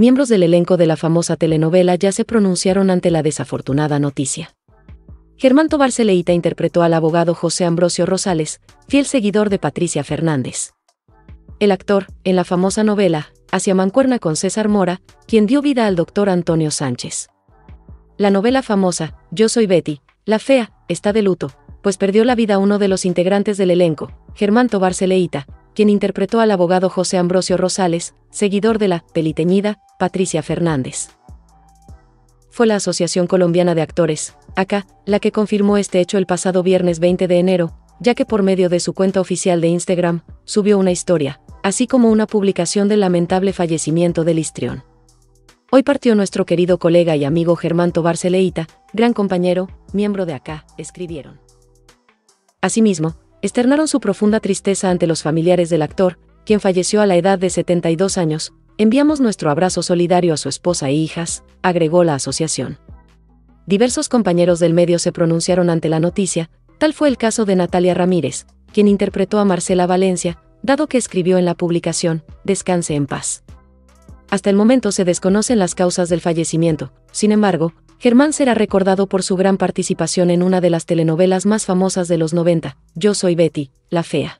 miembros del elenco de la famosa telenovela ya se pronunciaron ante la desafortunada noticia. Germán Tobar Celeita interpretó al abogado José Ambrosio Rosales, fiel seguidor de Patricia Fernández. El actor, en la famosa novela, Hacia Mancuerna con César Mora, quien dio vida al doctor Antonio Sánchez. La novela famosa, Yo soy Betty, la fea, está de luto, pues perdió la vida uno de los integrantes del elenco, Germán Tobar Celeita, quien interpretó al abogado José Ambrosio Rosales, seguidor de la peliteñida Patricia Fernández. Fue la Asociación Colombiana de Actores, ACA, la que confirmó este hecho el pasado viernes 20 de enero, ya que por medio de su cuenta oficial de Instagram, subió una historia, así como una publicación del lamentable fallecimiento del histrión. Hoy partió nuestro querido colega y amigo Germán Tobar Celeita, gran compañero, miembro de ACA, escribieron. Asimismo, externaron su profunda tristeza ante los familiares del actor, quien falleció a la edad de 72 años. Enviamos nuestro abrazo solidario a su esposa e hijas, agregó la asociación. Diversos compañeros del medio se pronunciaron ante la noticia, tal fue el caso de Natalia Ramírez, quien interpretó a Marcela Valencia, dado que escribió en la publicación, Descanse en paz. Hasta el momento se desconocen las causas del fallecimiento, sin embargo, Germán será recordado por su gran participación en una de las telenovelas más famosas de los 90, Yo soy Betty, la fea.